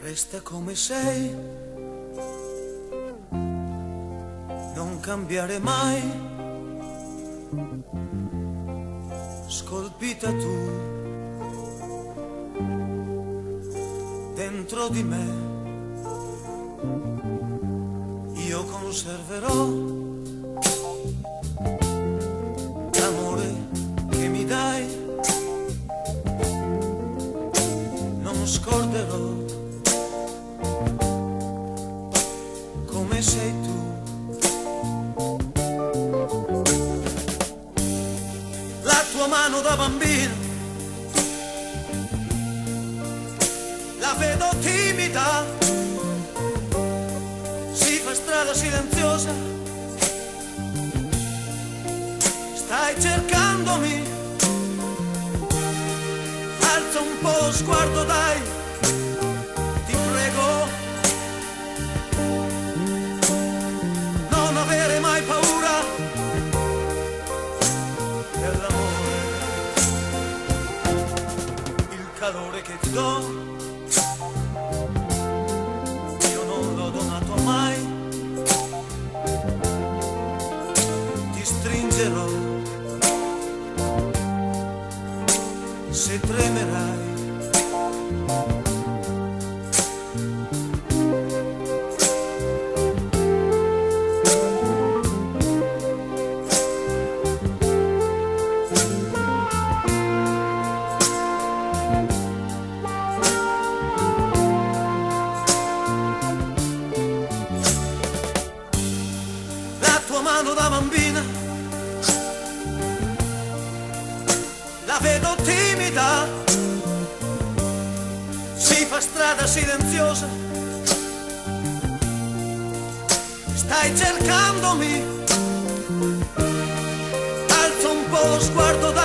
Resta come sei, non cambiare mai, scolpita tu. Dentro di me. Io conserverò tua mano da bambino, la vedo timida, si fa strada silenziosa, stai cercandomi, alza un po' lo sguardo dai, do, io non l'ho donato mai, ti stringerò. Se tremerai. la tua mano da bambina, la vedo timida, si fa strada silenziosa, stai cercandomi, alza un po' lo sguardo dai.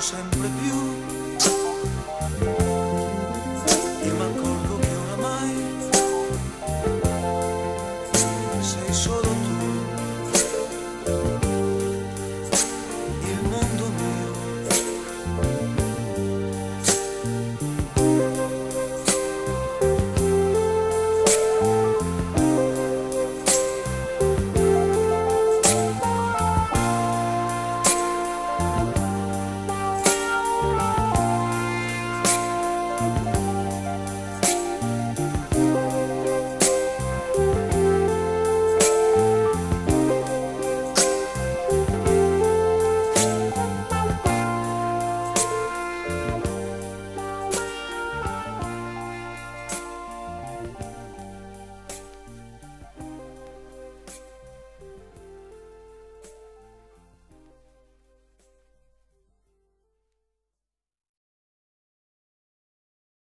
sempre più.